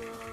Whoa.